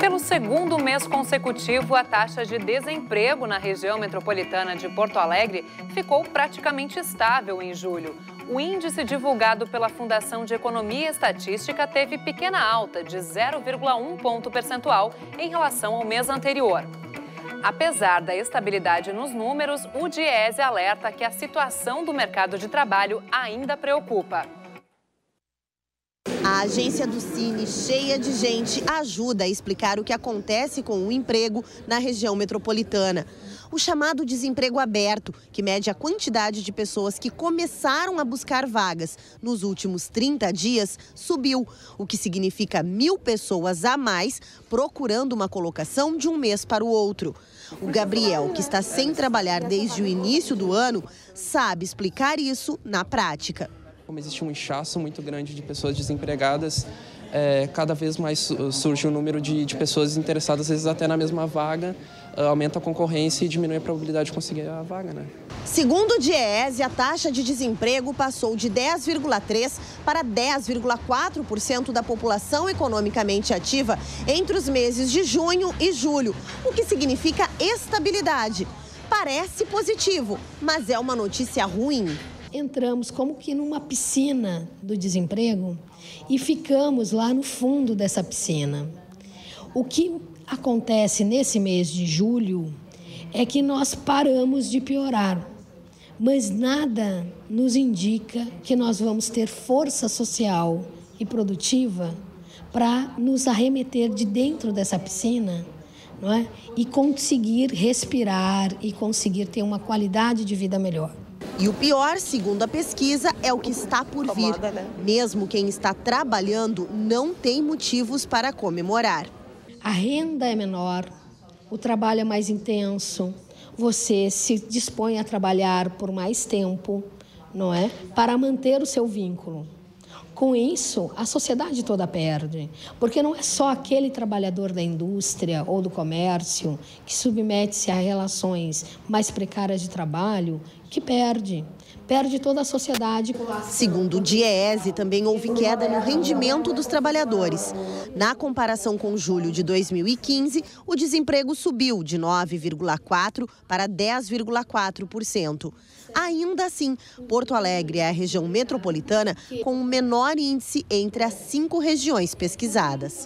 Pelo segundo mês consecutivo, a taxa de desemprego na região metropolitana de Porto Alegre ficou praticamente estável em julho. O índice divulgado pela Fundação de Economia e Estatística teve pequena alta de 0,1 ponto percentual em relação ao mês anterior. Apesar da estabilidade nos números, o Diese alerta que a situação do mercado de trabalho ainda preocupa. A agência do Cine, cheia de gente, ajuda a explicar o que acontece com o emprego na região metropolitana. O chamado desemprego aberto, que mede a quantidade de pessoas que começaram a buscar vagas nos últimos 30 dias, subiu, o que significa mil pessoas a mais procurando uma colocação de um mês para o outro. O Gabriel, que está sem trabalhar desde o início do ano, sabe explicar isso na prática como existe um inchaço muito grande de pessoas desempregadas, é, cada vez mais surge o número de, de, pessoas interessadas, às vezes até na mesma vaga, ah, aumenta a concorrência e diminui a probabilidade de conseguir a vaga. Né? Segundo o DIEESE, a taxa de desemprego passou de 10,3% para 10,4% da população economicamente ativa entre os meses de junho e julho, o que significa estabilidade. Parece positivo, mas é uma notícia ruim entramos como que numa piscina do desemprego e ficamos lá no fundo dessa piscina. O que acontece nesse mês de julho é que nós paramos de piorar, mas nada nos indica que nós vamos ter força social e produtiva para nos arremeter de dentro dessa piscina não é? e conseguir respirar e conseguir ter uma qualidade de vida melhor. E o pior, segundo a pesquisa, é o que está por vir. Né? Mesmo quem está trabalhando não tem motivos para comemorar. A renda é menor, o trabalho é mais intenso, você se dispõe a trabalhar por mais tempo, não é? Para manter o seu vínculo. Com isso, a sociedade toda perde, porque não é só aquele trabalhador da indústria ou do comércio que submete-se a relações mais precárias de trabalho que perde. Perde toda a sociedade. Segundo o DIEESE, também houve queda no rendimento dos trabalhadores. Na comparação com julho de 2015, o desemprego subiu de 9,4% para 10,4%. Ainda assim, Porto Alegre é a região metropolitana com o menor índice entre as cinco regiões pesquisadas.